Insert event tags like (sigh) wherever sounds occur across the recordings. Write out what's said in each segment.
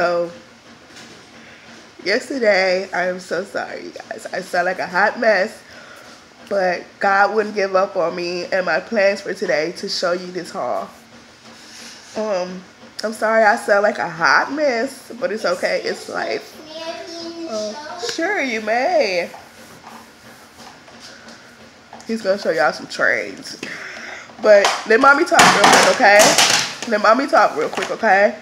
So yesterday, I am so sorry, you guys. I sound like a hot mess, but God wouldn't give up on me and my plans for today to show you this haul. Um, I'm sorry I sound like a hot mess, but it's okay. It's life. Uh, sure, you may. He's gonna show y'all some trains. But let mommy talk real quick, okay? Let mommy talk real quick, okay?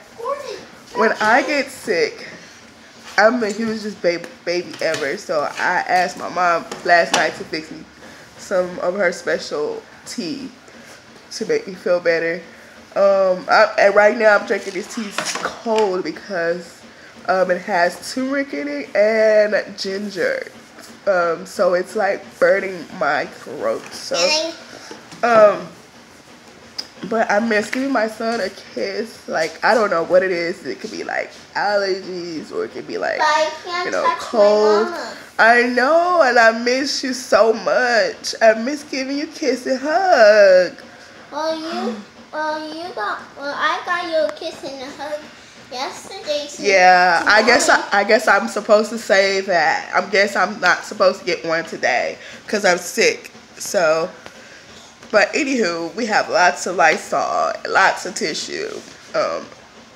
When I get sick, I'm the hugest baby, baby ever. So I asked my mom last night to fix me some of her special tea to make me feel better. Um, I, and right now I'm drinking this tea cold because um, it has turmeric in it and ginger. Um, so it's like burning my throat. So, um, but I miss giving my son a kiss. Like, I don't know what it is. It could be like allergies or it could be like, you know, cold. I know, and I miss you so much. I miss giving you a kiss and hug. Well, you, well, you got, well, I got you a kiss and a hug yesterday. Yeah, I guess I, I guess I'm supposed to say that. I guess I'm not supposed to get one today because I'm sick. So, but anywho, we have lots of Lysol, lots of tissue, um,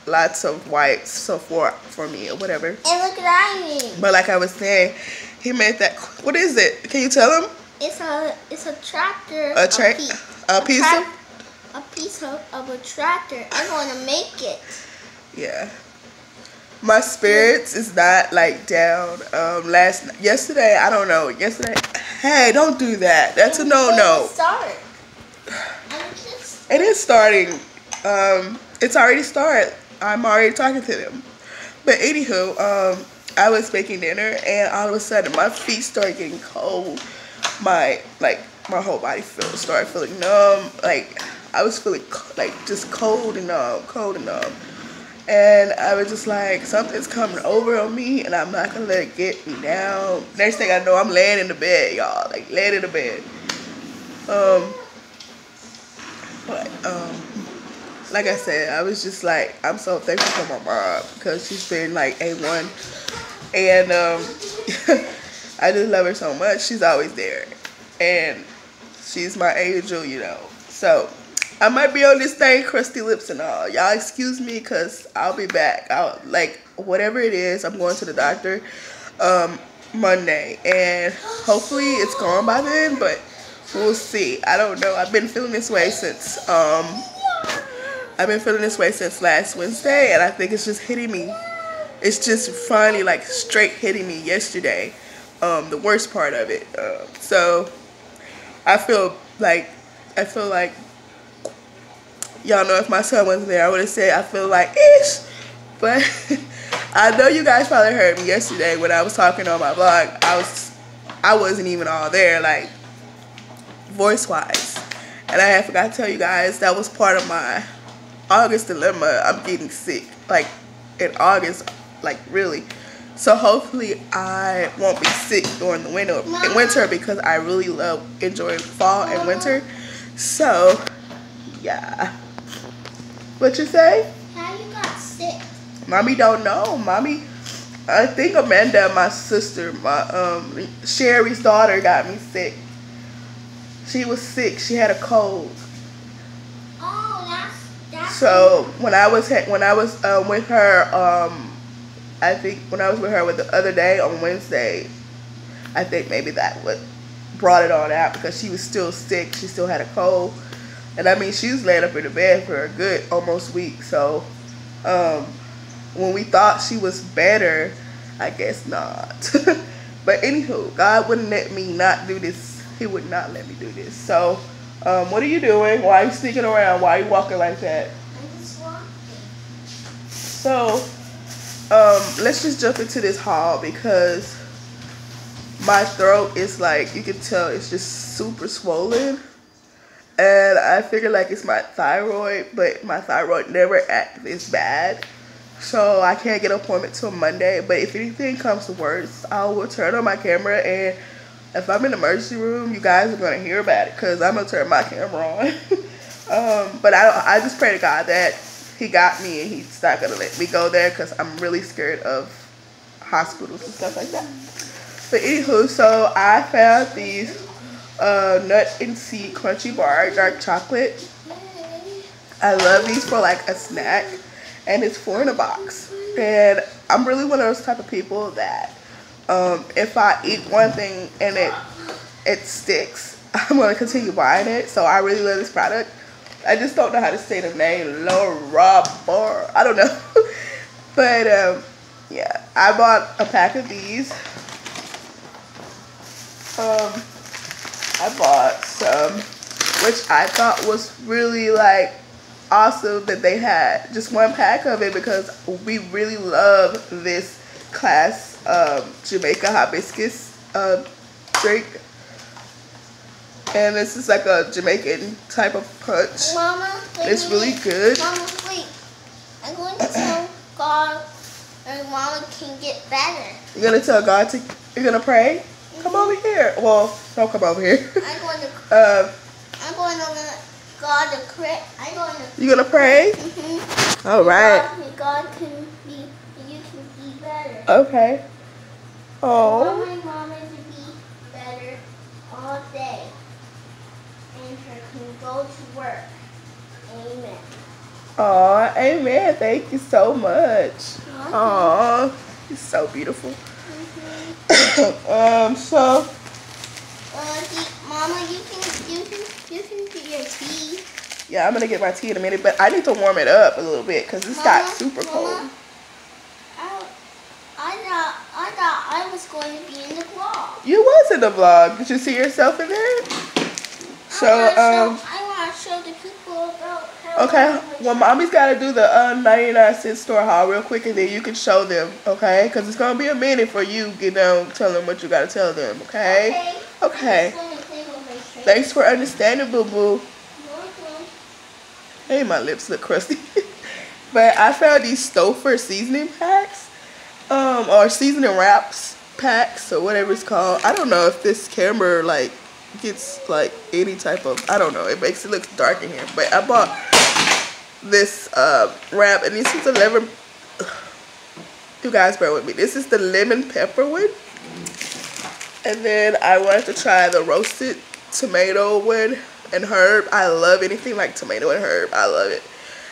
lots of wipes, so for for me or whatever. And look at that. But like I was saying, he made that. What is it? Can you tell him? It's a it's a tractor. A tra- a, a, piece of a piece of, of a tractor. I'm going to make it yeah my spirits is not like down um last yesterday i don't know yesterday hey don't do that that's a no no start it is starting. Um it's already started i'm already talking to them. But anywho um i was making dinner and all of a sudden my feet started getting cold. My like my whole body feel started feeling numb. Like i was feeling like just cold and numb cold and numb. And I was just like, something's coming over on me, and I'm not gonna let it get me down. Next thing I know, I'm laying in the bed, y'all, like laying in the bed. Um, um, like I said, I was just like, I'm so thankful for my mom because she's been like a one, and um, (laughs) I just love her so much. She's always there, and she's my angel, you know. So I might be on this thing, crusty lips and all. Y'all excuse me because I'll be back. I'll like whatever it is, I'm going to the doctor um Monday and hopefully it's gone by then, but we'll see. I don't know. I've been feeling this way since um I've been feeling this way since last Wednesday and I think it's just hitting me. It's just finally like straight hitting me yesterday. Um the worst part of it. Uh, so I feel like I feel like y'all know if my son wasn't there, I would have said I feel like ish. But (laughs) I know you guys probably heard me yesterday when I was talking on my blog. I was I wasn't even all there, like voice wise. And I forgot to tell you guys that was part of my August dilemma. I'm getting sick. Like in August, like really. So hopefully I won't be sick during the winter in winter because I really love enjoying fall and winter. So yeah. What you say? How you got sick? Mommy don't know. Mommy, I think Amanda, my sister, my um Sherry's daughter, got me sick. She was sick. She had a cold. Oh, that's that's. So when I was when I was uh, with her, um, I think when I was with her with the other day on Wednesday, I think maybe that what brought it on out because she was still sick. She still had a cold. And I mean, she was laid up in the bed for a good almost week. So, um, when we thought she was better, I guess not. (laughs) but anywho, God wouldn't let me not do this. He would not let me do this. So, um, what are you doing? Why are you sneaking around? Why are you walking like that? I'm just walking. So, um, let's just jump into this haul because my throat is like, you can tell it's just super swollen and I figure like it's my thyroid, but my thyroid never acts this bad. So I can't get an appointment till Monday. But if anything comes to worse, I will turn on my camera and if I'm in the emergency room, you guys are gonna hear about it because I'm gonna turn my (laughs) camera on. (laughs) um, but I I just pray to God that he got me and he's not gonna let me go there because I'm really scared of hospitals and stuff like that. But anywho, so I found these uh, nut and seed crunchy bar, dark chocolate. I love these for like a snack and it's four in a box. And I'm really one of those type of people that um, if I eat one thing and it it sticks, (laughs) I'm gonna continue buying it. So I really love this product. I just don't know how to say the name, Laura Bar. I don't know. (laughs) but um, yeah, I bought a pack of these. Um, I bought some, which I thought was really like awesome that they had just one pack of it because we really love this class um, Jamaica hibiscus uh, drink. And this is like a Jamaican type of punch. Mama, it's really good. Mama, wait. I'm going to tell (coughs) God and Mama can get better. You're going to tell God to, you're going to pray? Mm -hmm. Come over here. Well, don't come over here. I'm going to, (laughs) uh, I'm going to God to pray. I'm going to. You going to pray? Mm-hmm. All right. God, God can be, you can be better. Okay. Oh. I want my mama to be better all day and her can go to work. Amen. Aw, amen. Thank you so much. Aw, you're so beautiful. Mm (coughs) -hmm. um, so. Uh, Mama, you can, you can, you can get your tea. Yeah, I'm gonna get my tea in a minute, but I need to warm it up a little bit because it's got super Mama, cold. I thought I thought I was going to be in the vlog. You was in the vlog. Did you see yourself in there? So I um. Show, I want to show the people about. Okay. Well, mommy's got to do the uh, 99 cent store haul real quick, and then you can show them. Okay? Because it's gonna be a minute for you get down, tell them what you gotta tell them. Okay. Okay. okay. Thanks for understanding, boo boo. Hey, my lips look crusty. (laughs) but I found these Stouffer seasoning packs um, or seasoning wraps packs or whatever it's called. I don't know if this camera like gets like any type of, I don't know. It makes it look dark in here. But I bought this uh, wrap and this is a lemon, (sighs) you guys bear with me. This is the lemon pepper one. And then I wanted to try the roasted tomato one and herb. I love anything like tomato and herb. I love it.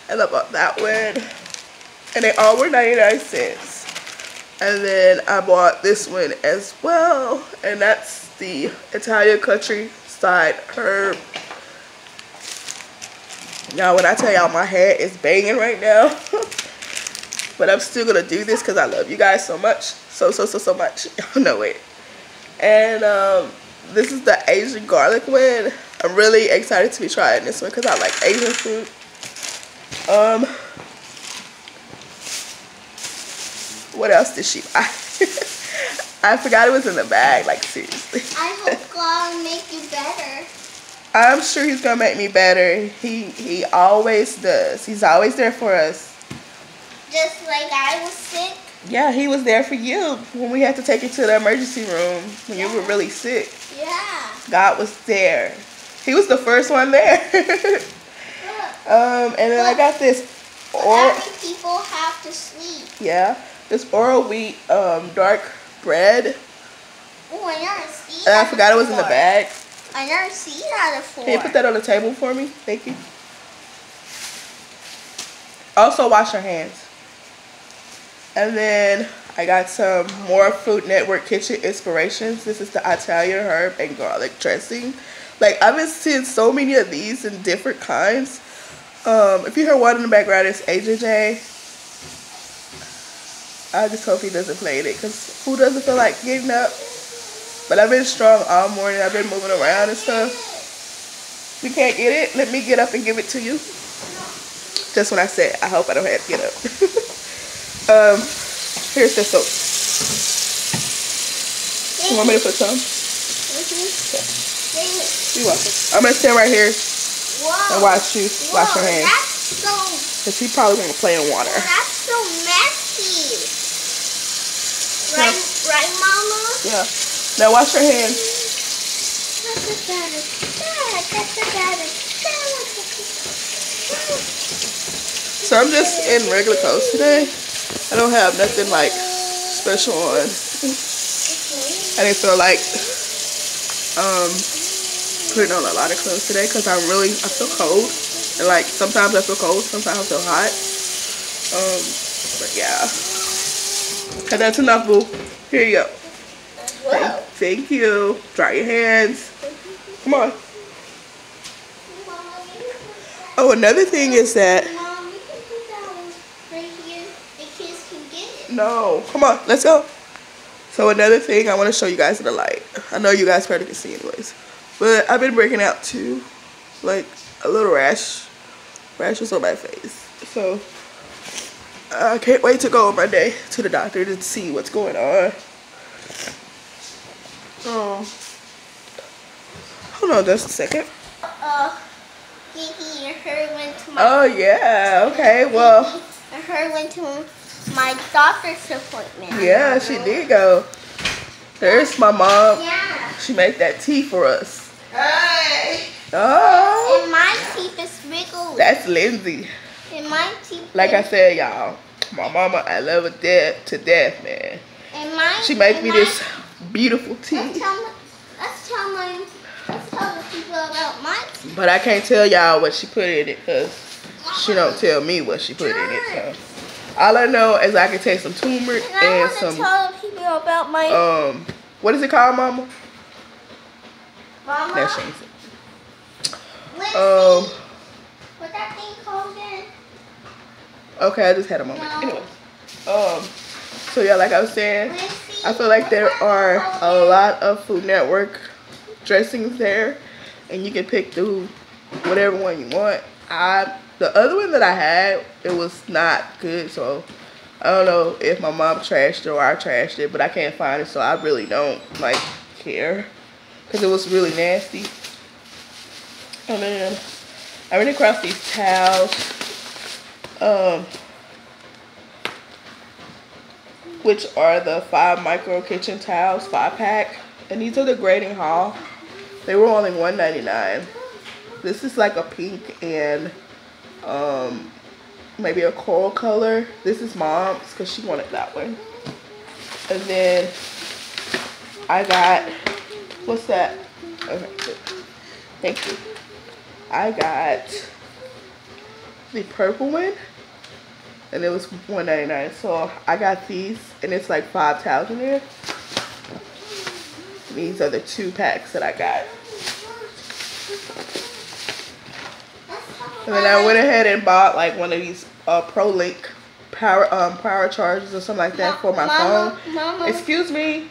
And I bought that one. And they all were 99 cents. And then I bought this one as well. And that's the Italian countryside herb. Now when I tell y'all my hair is banging right now. (laughs) but I'm still going to do this because I love you guys so much. So, so, so, so much. (laughs) Y'all know it. And um, this is the Asian garlic one. I'm really excited to be trying this one because I like Asian food. Um, What else did she buy? (laughs) I forgot it was in the bag, like seriously. I hope God will make you better. I'm sure he's gonna make me better. He he always does. He's always there for us. Just like I was sick. Yeah, he was there for you when we had to take you to the emergency room when yeah. you were really sick. Yeah. God was there. He was the first one there. (laughs) um, and then I got this. Or people have to sleep. Yeah. This Oroweat um, dark bread. Oh, I never see that. I forgot before. it was in the bag. I never see that before. Can you put that on the table for me? Thank you. Also, wash your hands. And then I got some more Food Network Kitchen inspirations. This is the Italian herb and garlic dressing. Like, I've been seeing so many of these in different kinds. Um, if you hear one in the background, it's AJJ. I just hope he doesn't play in it because who doesn't feel like getting up? But I've been strong all morning. I've been moving around and stuff. You can't get it? Let me get up and give it to you. Just when I said, I hope I don't have to get up. (laughs) um, here's the soap. You want me to put some? Okay. You're welcome. I'm going to stand right here Whoa. and watch you Whoa, wash your hands. That's so... Because he probably going to play in water. That's so messy. Right, right, Mama? Yeah. Now wash your hands. So I'm just in regular clothes today. I don't have nothing like special on. I didn't feel like um, putting on a lot of clothes today because I'm really, I feel cold. And like sometimes I feel cold, sometimes I feel hot. Um, but yeah. And that's enough, boo. Here you go. Thank, thank you. Dry your hands. Come on. Oh, another thing is that. No, come on, let's go. So another thing I want to show you guys in the light. I know you guys probably can see anyways. But I've been breaking out too. Like a little rash. Rashes on my face. So I can't wait to go on Monday to the doctor to see what's going on. Oh. Hold on just a second. Uh, Kiki and her went to my... Oh, yeah. Okay, well... Her went to my doctor's appointment. Yeah, she did go. There's my mom. Yeah. She made that tea for us. Hey. Oh. And my teeth is wiggly. That's Lindsay. And my teeth. Like I said, y'all, my mama, I love her death to death, man. And my. She made me my, this beautiful tea. Let's tell, let's tell my. Let's tell the people about my tea. But I can't tell y'all what she put in it because she don't tell me what she put in it. So. All I know is I can take some turmeric and, and some. tell people about my. Um, what is it called, Mama? Mama. That shit. Um. What that thing? Okay, I just had a moment. Anyway, um, so yeah, like I was saying, I feel like there are a lot of Food Network dressings there, and you can pick through whatever one you want. I the other one that I had, it was not good, so I don't know if my mom trashed it or I trashed it, but I can't find it, so I really don't like care because it was really nasty. And then I ran across these towels, um, which are the five micro kitchen towels, five pack, and these are the Grading Hall. They were only $1.99. This is like a pink and um, maybe a coral color. This is mom's because she wanted that one. And then I got, what's that? Okay, thank you. I got the purple one and it was $1.99. So I got these and it's like five towels in there. These are the two packs that I got. And then I went ahead and bought like one of these uh, ProLink power um power chargers or something like that for my Mama, phone. Mama, Excuse me.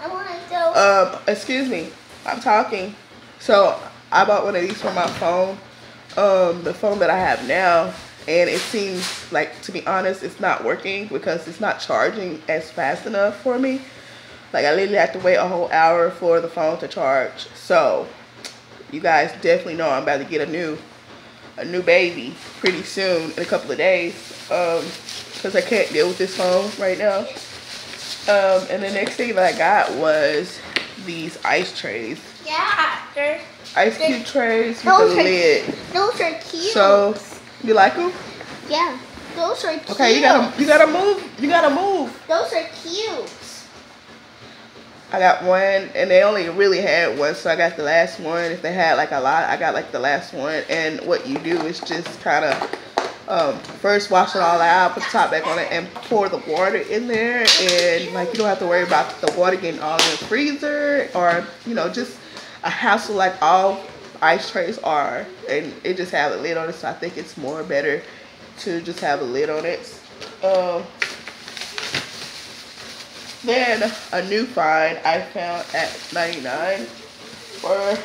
I want to. Um, excuse me. I'm talking. So I bought one of these for my phone. Um, the phone that I have now, and it seems like, to be honest, it's not working because it's not charging as fast enough for me. Like I literally have to wait a whole hour for the phone to charge. So you guys definitely know I'm about to get a new a new baby pretty soon in a couple of days um because I can't deal with this phone right now um and the next thing that I got was these ice trays yeah, ice cube trays with the lid Those are cute. so you like them yeah, those are cute. okay you gotta you gotta move you gotta move Those are cute. I got one and they only really had one so I got the last one if they had like a lot I got like the last one and what you do is just kind of um, first wash it all out put the top back on it and pour the water in there and like you don't have to worry about the water getting all in the freezer or you know just a hassle like all ice trays are and it just have a lid on it so I think it's more better to just have a lid on it um, then a new find I found at 99 for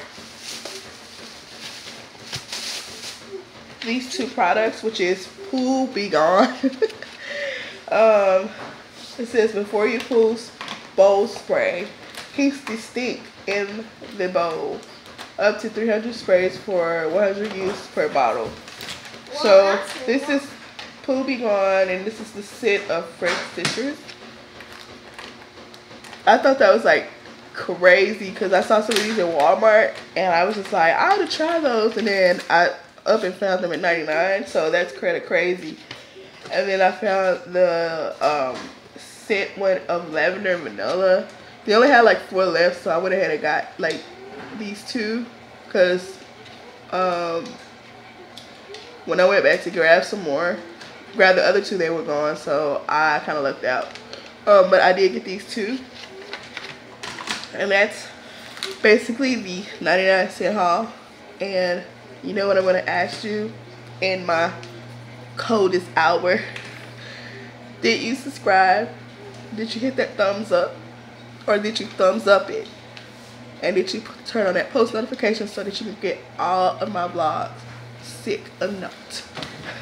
these two products, which is Pool Be Gone. (laughs) um, it says before you pool, bowl spray. Keeps the stink in the bowl. Up to 300 sprays for 100 use per bottle. so this is Pool Be Gone, and this is the scent of fresh citrus. I thought that was like crazy because I saw some of these in Walmart and I was just like, I ought to try those. And then I up and found them at 99 so that's kind of crazy and then I found the um, scent one of lavender vanilla they only had like four left so I went ahead and got like these two because um, when I went back to grab some more grab the other two they were gone so I kind of left out. Um, but I did get these two. And that's basically the 99 cent haul. And you know what I'm going to ask you? In my coldest hour did you subscribe? Did you hit that thumbs up? Or did you thumbs up it and that you turn on that post notification so that you can get all of my vlogs sick or not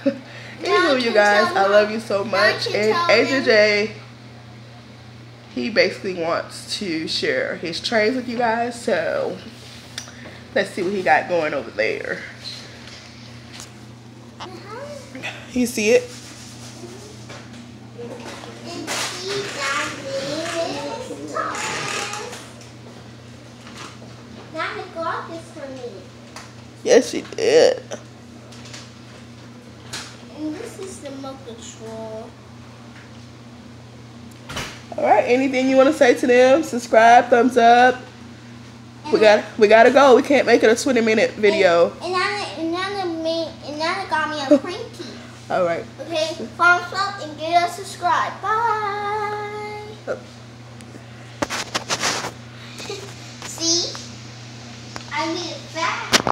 (laughs) anywho you guys I love you so much and Agent J he basically wants to share his trays with you guys. So let's see what he got going over there. You see it? Yes, she did. And this is the mocha control. All right. Anything you want to say to them? Subscribe, thumbs up. We got we gotta go. We can't make it a 20 minute video. And, and now and now got me a (laughs) cranky. All right. Okay. Thumbs up and get us subscribe. Bye. Oh. See, I made it fast.